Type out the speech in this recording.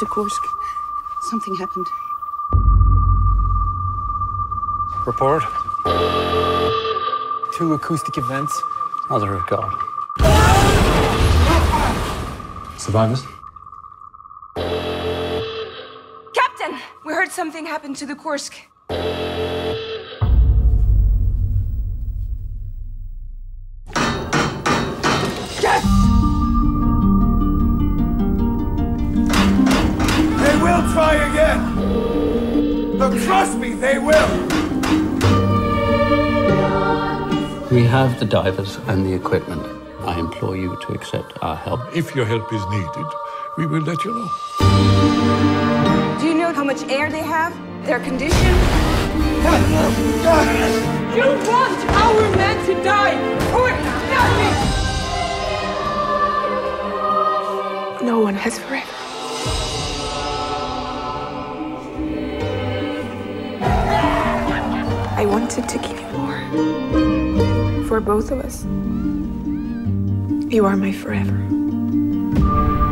to Kursk. Something happened. Report. Two acoustic events. Mother of God. Survivors? Captain! We heard something happened to the Kursk. Trust me, they will. We have the divers and the equipment. I implore you to accept our help. If your help is needed, we will let you know. Do you know how much air they have? Their condition? You want our men to die for nothing! No one has forever. Wanted to give you more. For both of us. You are my forever.